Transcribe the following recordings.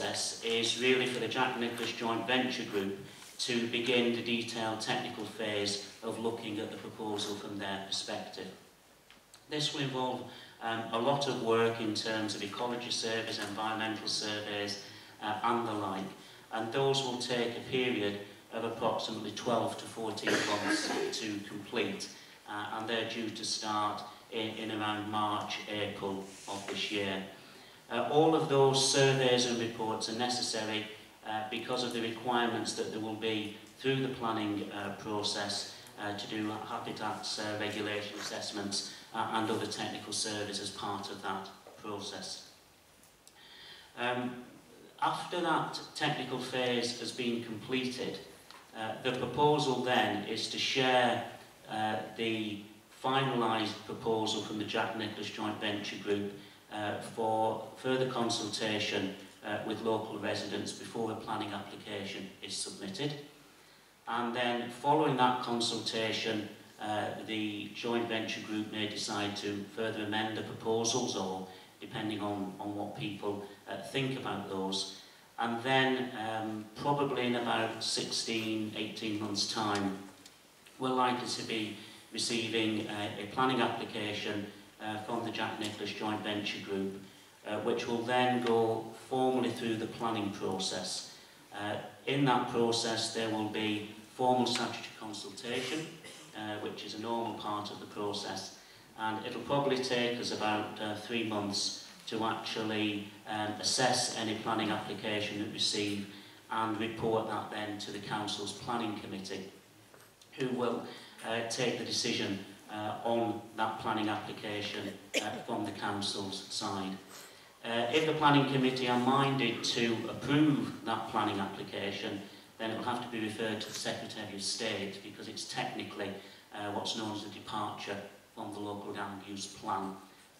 process is really for the Jack Nicklaus Joint Venture Group to begin the detailed technical phase of looking at the proposal from their perspective. This will involve um, a lot of work in terms of ecology surveys, environmental surveys uh, and the like and those will take a period of approximately 12 to 14 months to complete uh, and they're due to start in, in around March, April of this year. Uh, all of those surveys and reports are necessary uh, because of the requirements that there will be through the planning uh, process uh, to do habitats uh, regulation assessments uh, and other technical surveys as part of that process. Um, after that technical phase has been completed, uh, the proposal then is to share uh, the finalised proposal from the Jack Nicholas Joint Venture Group uh, for further consultation uh, with local residents before a planning application is submitted. And then following that consultation, uh, the joint venture group may decide to further amend the proposals or depending on, on what people uh, think about those. And then um, probably in about 16, 18 months time, we're likely to be receiving uh, a planning application uh, from the Jack Nicholas Joint Venture Group, uh, which will then go formally through the planning process. Uh, in that process, there will be formal statutory consultation, uh, which is a normal part of the process, and it'll probably take us about uh, three months to actually um, assess any planning application that we receive and report that then to the Council's Planning Committee, who will uh, take the decision uh, on that planning application uh, from the council's side. Uh, if the planning committee are minded to approve that planning application, then it will have to be referred to the Secretary of State because it's technically uh, what's known as a departure from the local land use plan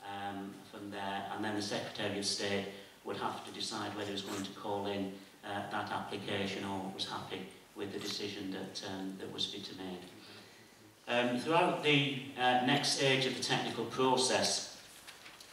um, from there. And then the Secretary of State would have to decide whether he's going to call in uh, that application or was happy with the decision that, um, that was to be made. Um, throughout the uh, next stage of the technical process,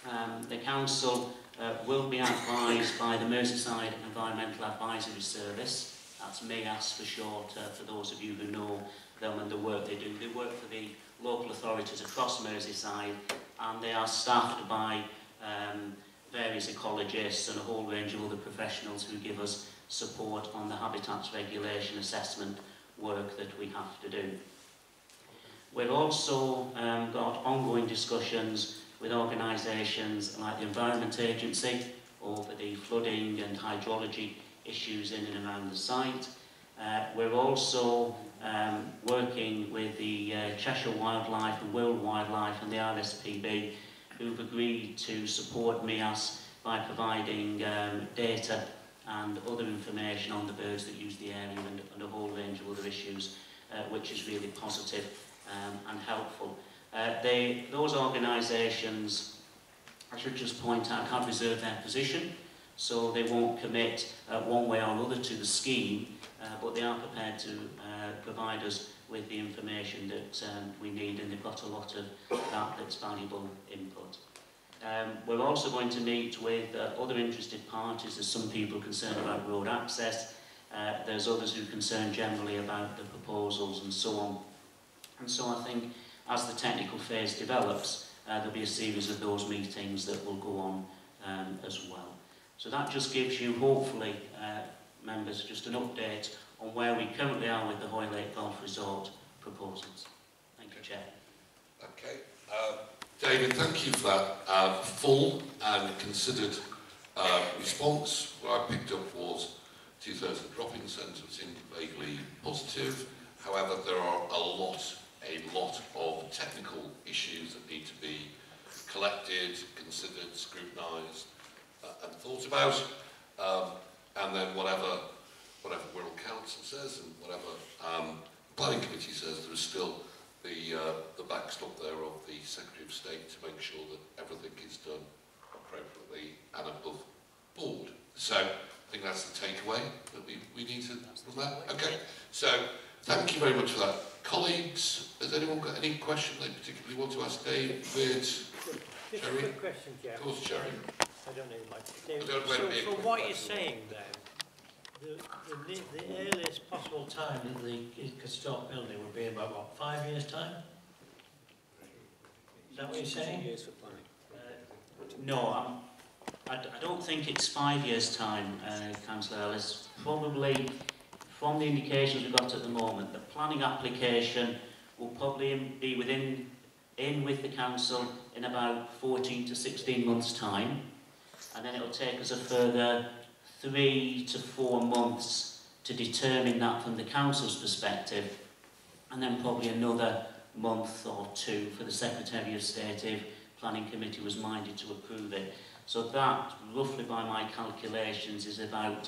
um, the Council uh, will be advised by the Merseyside Environmental Advisory Service. That's MEAS for short, uh, for those of you who know them and the work they do. They work for the local authorities across Merseyside and they are staffed by um, various ecologists and a whole range of other professionals who give us support on the habitats regulation assessment work that we have to do. We're also um, got ongoing discussions with organisations like the Environment Agency over the flooding and hydrology issues in and around the site. Uh, we're also um, working with the uh, Cheshire Wildlife and World Wildlife and the RSPB who've agreed to support MIAS by providing um, data and other information on the birds that use the area and, and a whole range of other issues, uh, which is really positive. Um, and helpful. Uh, they, those organisations, I should just point out, have reserved their position, so they won't commit uh, one way or another to the scheme, uh, but they are prepared to uh, provide us with the information that um, we need and they've got a lot of that that's valuable input. Um, we're also going to meet with uh, other interested parties. There's some people concerned about road access. Uh, there's others who are concerned generally about the proposals and so on. And so I think as the technical phase develops, uh, there'll be a series of those meetings that will go on um, as well. So that just gives you, hopefully, uh, members, just an update on where we currently are with the Hoylake Golf Resort proposals. Thank you, Chair. Okay. Uh, David, thank you for that uh, full and considered uh, response. What I picked up was two-thirds of drop-in seemed vaguely positive. However, there are a lot, a lot of technical issues that need to be collected, considered, scrutinised uh, and thought about. Um, and then whatever whatever Wirral Council says and whatever um, Planning Committee says, there is still the, uh, the backstop there of the Secretary of State to make sure that everything is done appropriately and above board. So I think that's the takeaway that we, we need to from that. Okay, so thank you very much for that. Colleagues, has anyone got any question they particularly want to ask David? Just Gerry? a quick question, Jeff. Of course, Gerry. I don't even like it. I don't So like from what you're saying then, the, the, ne- the earliest possible time that the, it could start building would be in about, what, five years' time? Is that what you're saying? years for planning. No, I'm, I, d- I don't think it's five years' time, uh, Councillor Ellis. Probably, from the indications we've got at the moment, the planning application will probably be within in with the council in about 14 to 16 months time and then it'll take us a further three to four months to determine that from the council's perspective and then probably another month or two for the Secretary of State if planning committee was minded to approve it. So that, roughly by my calculations, is about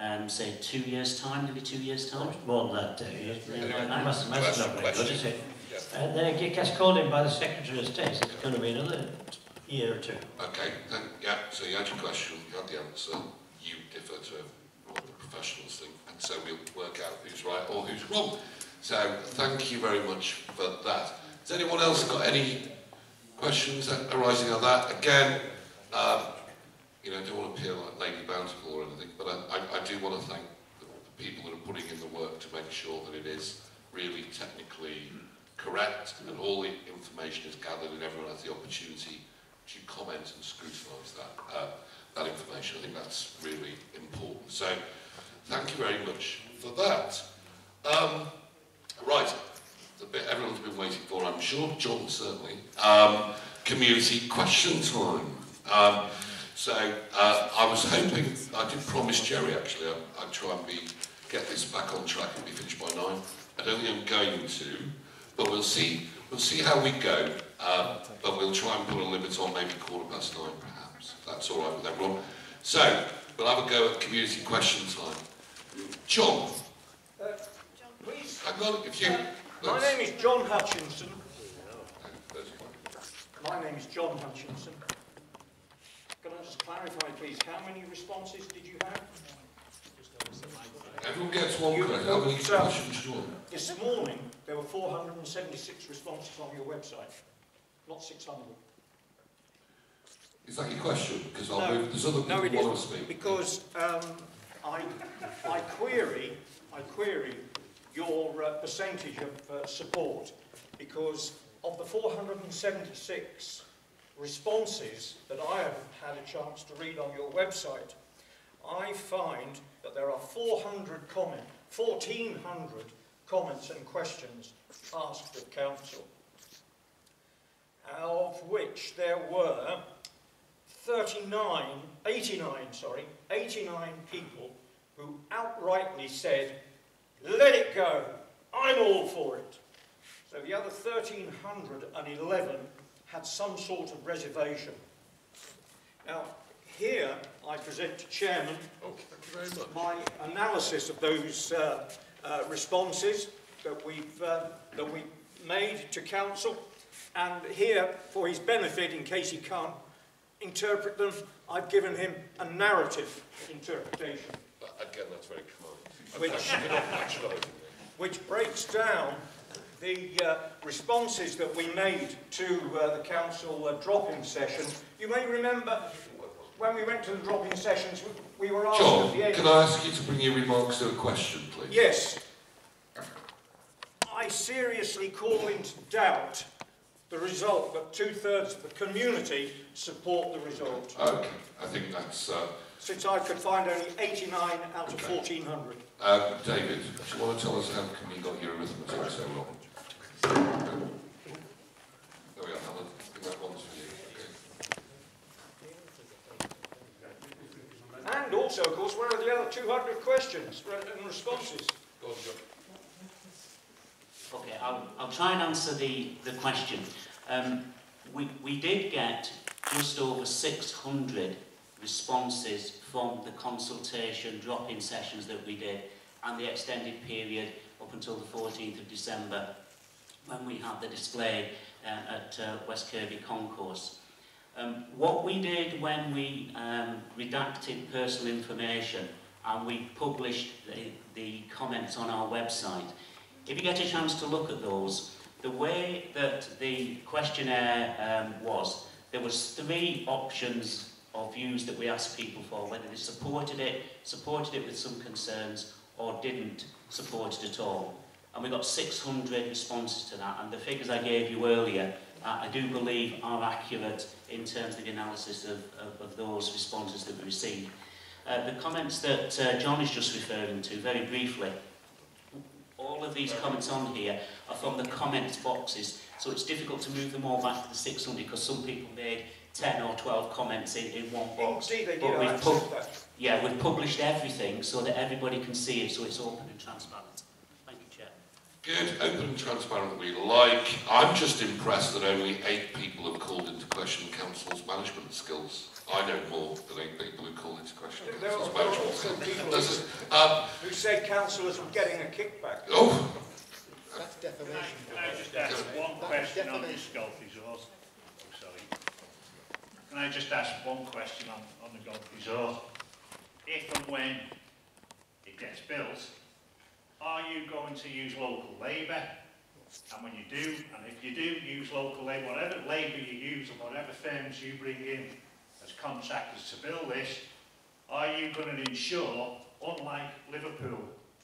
um, say, two years' time, maybe two years' time? More than that, Dave. years. Yeah, must, must not very good, is it? Yeah. And then it gets called in by the Secretary of State, so it's going to be another year or two. Okay, then, yeah, so you had your question, you had the answer, you differ to what the professionals think, and so we'll work out who's right or who's wrong. So thank you very much for that. Has anyone else got any questions arising on that? Again, um, you know, I don't want to appear like Lady Bountiful or anything, but I, I, I do want to thank the, people that are putting in the work to make sure that it is really technically correct and all the information is gathered and everyone has the opportunity to comment and scrutinise that, uh, that information. I think that's really important. So thank you very much for that. Um, right, the bit everyone's been waiting for, I'm sure, John certainly. Um, community question time. Um, so uh, I was hoping, I did promise Gerry actually, I'd, I'd try and be, get this back on track and be finished by nine. I don't think I'm going to, but we'll see, we'll see how we go. Um, but we'll try and put a limit on maybe quarter past nine perhaps, that's all right with everyone. So, we'll have a go at community question time. John, Please, hang on, if you... my name is John Hutchinson. My name is John Hutchinson. Can I just clarify, please, how many responses did you have? Everyone gets one correct. How many so- questions do you want? This morning, there were 476 responses on your website, not 600. Is that your question? Because I'll move, there's other people No, who want to speak. because um, I, I query, I query your uh, percentage of uh, support, because of the 476 responses that I have had a chance to read on your website, I find that there are 400 comment, 1,400 comments and questions asked of council, of which there were 39, 89, sorry, 89 people who outrightly said, let it go, I'm all for it. So the other 1,311 had some sort of reservation. Now, here I present to Chairman Okay, thank you very much. my analysis of those uh, uh, responses that we've, uh, that we made to council. And here, for his benefit, in case he can't interpret them, I've given him a narrative interpretation, again, that's very kind. Which- I should not patronise him. which breaks down the uh, responses that we made to uh, the council uh, drop-in session. You may remember when we went to the drop-in sessions, we we were asked at John, the end... can I ask you to bring your remarks to a question, please? Yes. I seriously call into doubt the result, that two-thirds of the community support the result, Okay, I think that's... Uh, since I could find only 89 out of 1,400. uh, David, do you want to tell us how come you got your arithmetic so wrong? And also, of course, where are the other 200 questions and responses? Okay, I'll, I'll try and answer the, the question. Um, we, we did get just over 600 responses from the consultation drop-in sessions that we did and the extended period up until the 14th of December when we had the display uh, at uh, West Kirby Concourse. Um, what we did when we um, redacted personal information and we published the, the comments on our website, if you get a chance to look at those, the way that the questionnaire um, was, there was three options or views that we asked people for, whether they supported it, supported it with some concerns, or didn't support it at all and we got 600 responses to that. And the figures I gave you earlier, I, I do believe are accurate in terms of the analysis of, of, of those responses that we received. Uh, the comments that uh, John is just referring to, very briefly, all of these comments on here are from the comments boxes, so it's difficult to move them all back to the 600 because some people made 10 or 12 comments in, in one box. Indeed, they but we've pub yeah, we've published everything so that everybody can see it, so it's open and transparent. Thank you, Chair. Good, open and transparent we like. I'm just impressed that only eight people have called into question council's management skills. I know more than eight people who called into question There council's are there management skills. people This who- is, um, who said councillors were getting a kickback. oh, That's Can I, defamation. can I just ask one question on defamation. this golf resort? Oh, sorry. Can I just ask one question on, on the golf resort? If and when it gets built, are you going to use local labour? And when you do, and if you do use local labour, whatever labour you use and whatever firms you bring in as contractors to build this, are you going to ensure, unlike Liverpool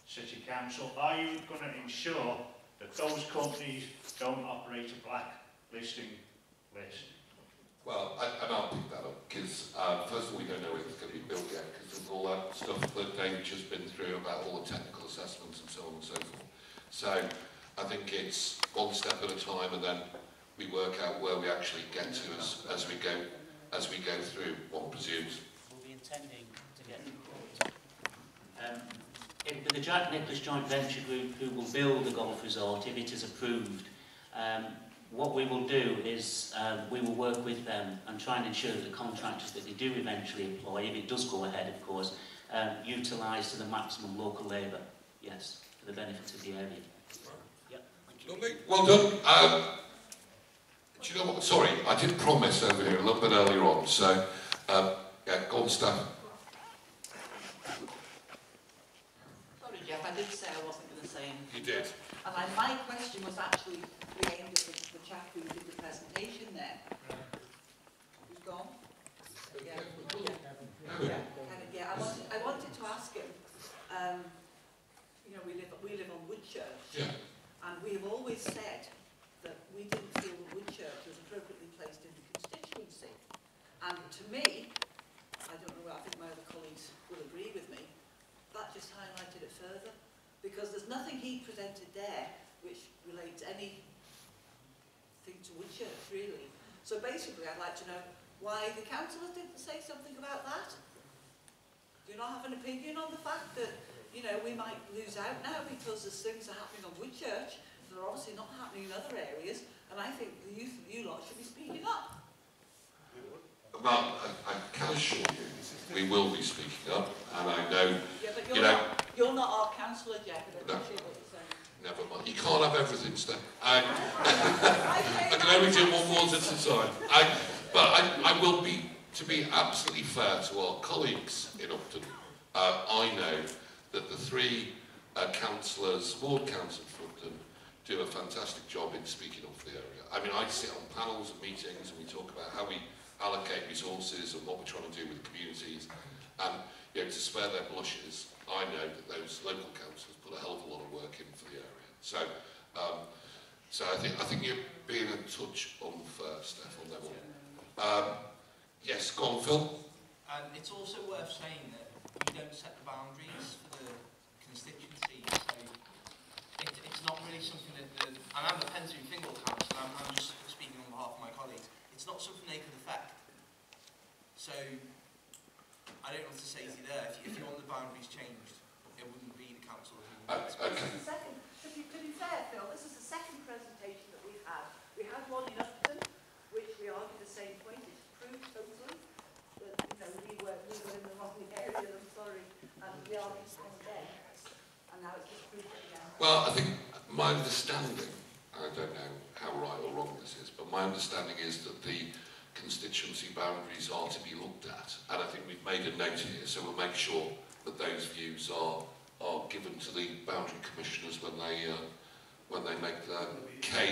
City Council, are you going to ensure that those companies don't operate a blacklisting list? Well, I, and I'll pick that up because uh, um, first of all, we don't know if it's going to be built yet because of all that stuff that they've just been through about all the technical assessments and so on and so forth. So I think it's one step at a time and then we work out where we actually get to as, as we go as we go through what presumes. We'll be intending to get um, if the Jack Nicholas joint venture group who will build the golf resort, if it is approved, um, what we will do is um, we will work with them and try and ensure that the contractors that they do eventually employ, if it does go ahead of course, um, utilise to the maximum local labour, yes, for the benefit of the area. Yep. Lovely. Well done. Um, do you know what? Sorry, I did promise over here a little bit earlier on. So, um, yeah, go on, Steph. Sorry, Jeff, I did say I wasn't going to say anything. You did. And I, my question was actually the, the chap who did the presentation there. Who's gone? Yeah. Yeah, yeah. I wanted, I wanted to ask him, um, you know, we live, we live on Woodchurch. Yeah. And we have always said that we didn't feel that Woodchurch was appropriately placed in the constituency. And to me, I don't know, I think my other colleagues will agree with me, that just highlighted it further. Because there's nothing he presented there which relates anything to Woodchurch, really. So basically, I'd like to know why the councillors didn't say something about that. Do you not have an opinion on the fact that, you know, we might lose out now because there's things are happening on Woodchurch that are obviously not happening in other areas, and I think the youth, you lot should be speaking up. Well, I, I can assure you, we will be speaking up, and I know, Yeah, but you you're know, not, you're not our councillor, Jack, No. appreciate what you're saying. Never mind. You can't have everything, Steph. I, I can only do one word at a time. I, but I, I will be, to be absolutely fair to our colleagues in Upton, uh, I know that the three uh, councillors, ward councillors for Upton, do a fantastic job in speaking up for the area. I mean, I sit on panels and meetings and we talk about how we allocate resources and what we're trying to do with communities. And, you know, to spare their blushes, I know that those local councillors put a hell of a lot of work in for the area. So, um, so I think I think you're being a touch unfair, Steph, on that one. Um, yes, go on, Phil. And it's also worth saying that we don't set the boundaries for the constituency, so it, it's not really something that the, and I'm the Pensby Thingwall council, I'm, I'm just speaking on behalf of my colleagues, it's not something they could affect. So, I don't know what to say to you there, if you, if you want the boundaries changed, it wouldn't be the council who Uh, would. okay. To to be fair, Phil, this is the second presentation that we've had. We had one in Upton, which we argued the same point, it's proved totally that, you know, we were, we were in the wrong area, I'm sorry, and we argued the same then. And now it's just proved again. Well, I think my understanding, I don't know how right or wrong this is, but my understanding is that the constituency boundaries are to be looked at, and I think we've made a note here, so we'll make sure that those views are are given to the boundary commissioners when they uh, when they make their case.